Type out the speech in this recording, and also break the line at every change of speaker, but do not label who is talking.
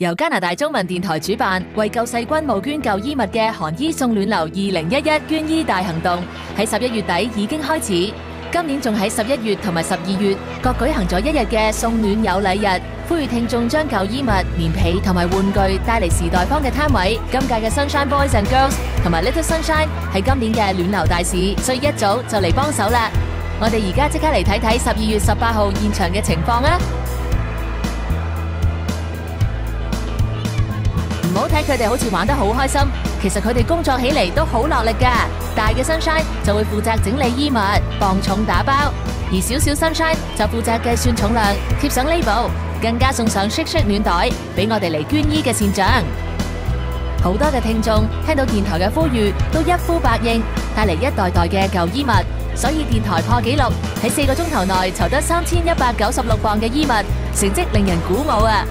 由加拿大中文电台主办，为救世军募捐旧衣物嘅寒衣送暖流二零一一捐衣大行动，喺十一月底已经开始。今年仲喺十一月同埋十二月各举行咗一日嘅送暖有礼日，呼吁听众将旧衣物、棉被同埋玩具带嚟时代坊嘅摊位。今届嘅 Sunshine Boys and Girls 同埋 Little Sunshine 系今年嘅暖流大使，所以一早就嚟帮手啦。我哋而家即刻嚟睇睇十二月十八号现场嘅情况啊！佢哋好似玩得好开心，其实佢哋工作起嚟都好落力噶。大嘅 Sunshine 就会负责整理衣物、磅重、打包；而小小 Sunshine 就负责计算重量、贴上 label，更加送上 s h a k e s e 暖袋俾我哋嚟捐衣嘅善长。好多嘅听众听到电台嘅呼吁，都一呼百应，带嚟一代代嘅旧衣物，所以电台破纪录喺四个钟头内筹得三千一百九十六磅嘅衣物，成绩令人鼓舞啊！